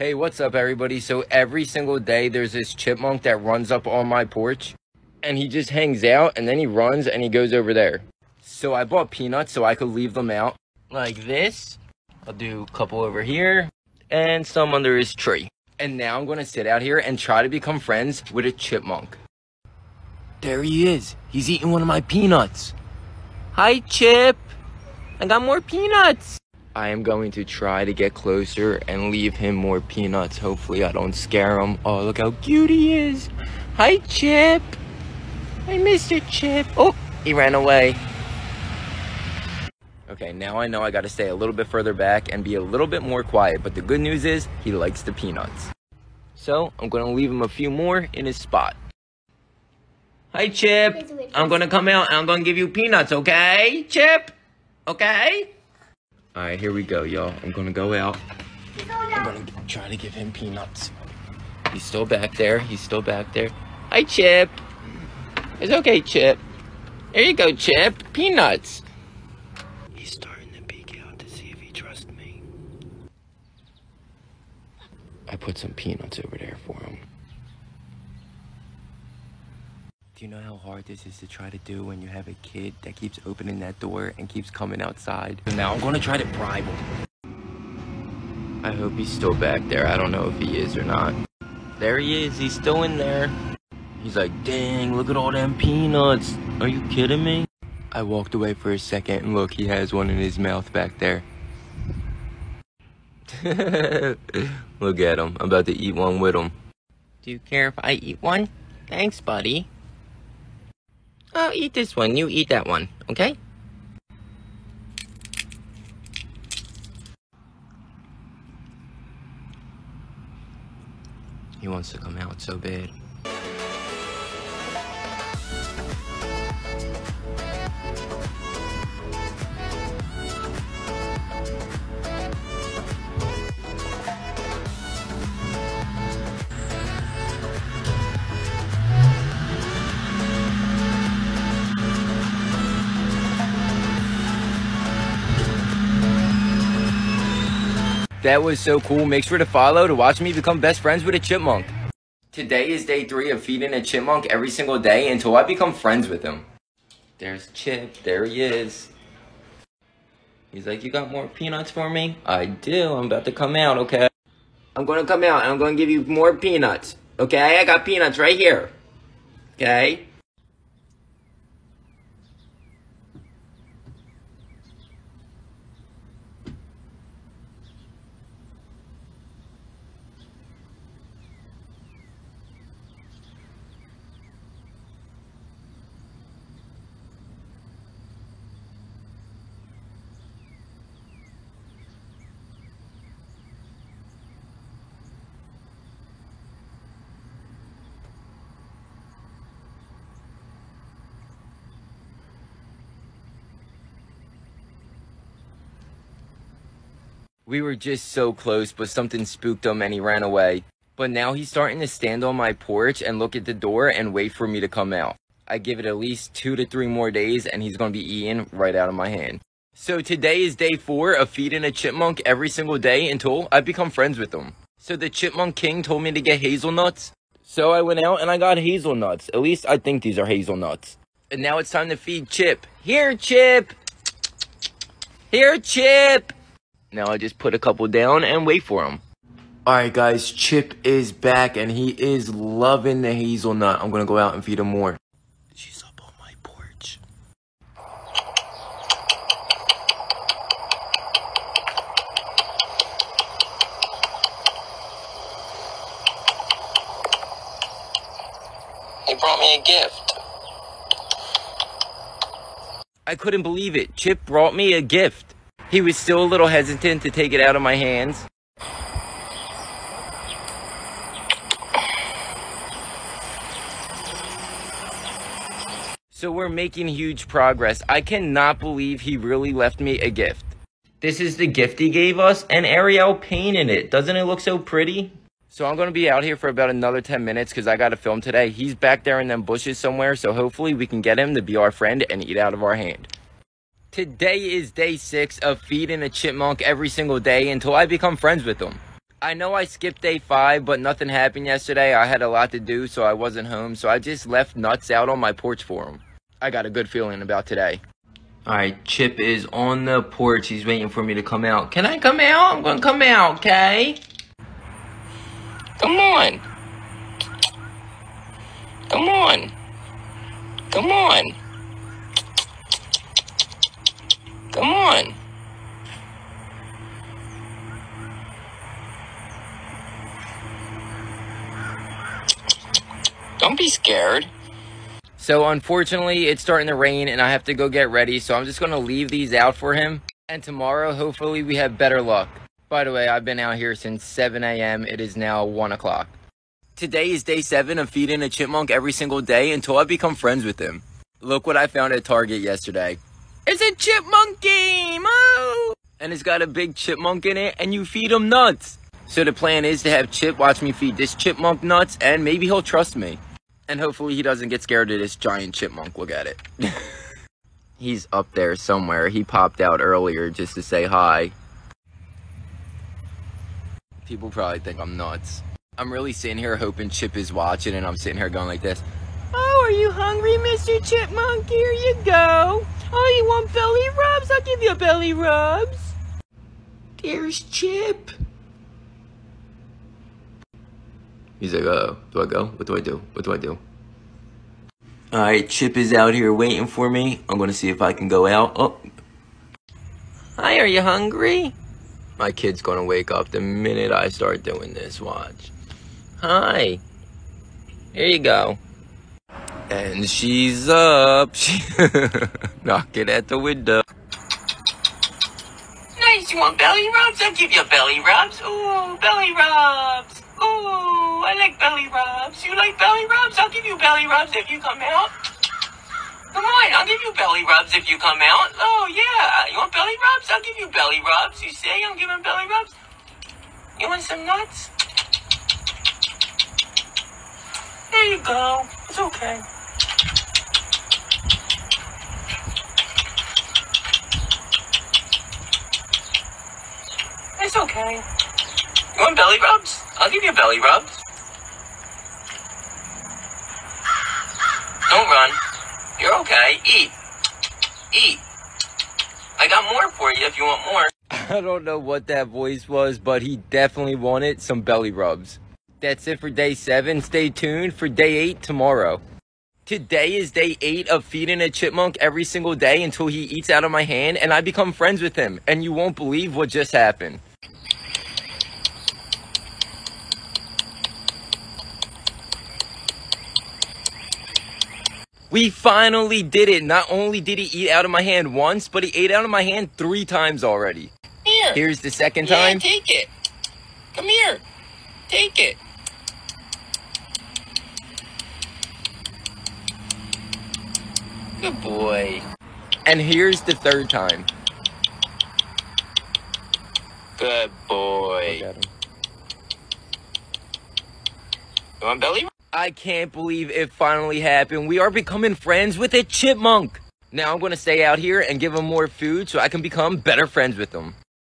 Hey, what's up, everybody? So every single day, there's this chipmunk that runs up on my porch, and he just hangs out, and then he runs, and he goes over there. So I bought peanuts so I could leave them out like this. I'll do a couple over here, and some under his tree. And now I'm gonna sit out here and try to become friends with a chipmunk. There he is. He's eating one of my peanuts. Hi, Chip. I got more peanuts. I am going to try to get closer and leave him more peanuts. Hopefully I don't scare him. Oh, look how cute he is. Hi, Chip. Hi, Mr. Chip. Oh, he ran away. Okay, now I know I gotta stay a little bit further back and be a little bit more quiet, but the good news is he likes the peanuts. So, I'm gonna leave him a few more in his spot. Hi, Chip. I'm gonna come out and I'm gonna give you peanuts, okay? Chip? Okay? Alright, here we go, y'all. I'm gonna go out. I'm gonna try to give him peanuts. He's still back there. He's still back there. Hi, Chip. It's okay, Chip. There you go, Chip. Peanuts. He's starting to peek out to see if he trusts me. I put some peanuts over there for him. Do you know how hard this is to try to do when you have a kid that keeps opening that door and keeps coming outside? Now I'm gonna try to bribe him. I hope he's still back there. I don't know if he is or not. There he is. He's still in there. He's like, dang, look at all them peanuts. Are you kidding me? I walked away for a second and look, he has one in his mouth back there. look at him. I'm about to eat one with him. Do you care if I eat one? Thanks, buddy. I'll eat this one. You eat that one, okay? He wants to come out so bad. That was so cool. Make sure to follow to watch me become best friends with a chipmunk. Today is day three of feeding a chipmunk every single day until I become friends with him. There's Chip. There he is. He's like, you got more peanuts for me? I do. I'm about to come out, okay? I'm going to come out and I'm going to give you more peanuts. Okay? I got peanuts right here. Okay? We were just so close, but something spooked him and he ran away. But now he's starting to stand on my porch and look at the door and wait for me to come out. I give it at least two to three more days and he's going to be eating right out of my hand. So today is day four of feeding a chipmunk every single day until I become friends with him. So the chipmunk king told me to get hazelnuts. So I went out and I got hazelnuts. At least I think these are hazelnuts. And now it's time to feed Chip. Here, Chip! Here, Chip! Now I just put a couple down and wait for him. Alright guys, Chip is back and he is loving the hazelnut. I'm gonna go out and feed him more. She's up on my porch. He brought me a gift. I couldn't believe it. Chip brought me a gift. He was still a little hesitant to take it out of my hands. So we're making huge progress. I cannot believe he really left me a gift. This is the gift he gave us and Ariel painted it. Doesn't it look so pretty? So I'm going to be out here for about another 10 minutes because I got to film today. He's back there in them bushes somewhere, so hopefully we can get him to be our friend and eat out of our hand. Today is day six of feeding a chipmunk every single day until I become friends with them. I know I skipped day five, but nothing happened yesterday. I had a lot to do, so I wasn't home. So I just left nuts out on my porch for him. I got a good feeling about today. All right, Chip is on the porch. He's waiting for me to come out. Can I come out? I'm gonna come out, okay? Come on. Come on. Come on. Come on. Don't be scared. So unfortunately, it's starting to rain and I have to go get ready. So I'm just going to leave these out for him. And tomorrow, hopefully we have better luck. By the way, I've been out here since 7 a.m. It is now 1 o'clock. Today is day 7 of feeding a chipmunk every single day until I become friends with him. Look what I found at Target yesterday. It's a chipmunk game! Oh! And it's got a big chipmunk in it and you feed him nuts. So the plan is to have Chip watch me feed this chipmunk nuts and maybe he'll trust me. And hopefully he doesn't get scared of this giant chipmunk. Look at it. He's up there somewhere. He popped out earlier just to say hi. People probably think I'm nuts. I'm really sitting here hoping Chip is watching and I'm sitting here going like this. Oh, are you hungry, Mr. Chipmunk? Here you go. Oh, you want belly rubs? I'll give you belly rubs. There's Chip. He's like, uh, do I go? What do I do? What do I do? Alright, Chip is out here waiting for me. I'm gonna see if I can go out. Oh. Hi, are you hungry? My kid's gonna wake up the minute I start doing this. Watch. Hi. Here you go. And she's up. She knocking at the window. Nice, you want belly rubs? I'll give you belly rubs. Ooh, belly rubs. Ooh, I like belly rubs. You like belly rubs? I'll give you belly rubs if you come out. Come on, I'll give you belly rubs if you come out. Oh, yeah. You want belly rubs? I'll give you belly rubs. You say I'm giving belly rubs? You want some nuts? There you go. It's okay. Okay. You want belly rubs? I'll give you belly rubs. Don't run. You're okay. Eat. Eat. I got more for you if you want more. I don't know what that voice was, but he definitely wanted some belly rubs. That's it for day seven. Stay tuned for day eight tomorrow. Today is day eight of feeding a chipmunk every single day until he eats out of my hand and I become friends with him. And you won't believe what just happened. We finally did it. Not only did he eat out of my hand once, but he ate out of my hand three times already. Here. Here's the second yeah, time. take it. Come here. Take it. Good boy. And here's the third time. Good boy. You want belly? I can't believe it finally happened. We are becoming friends with a chipmunk. Now I'm going to stay out here and give him more food so I can become better friends with him.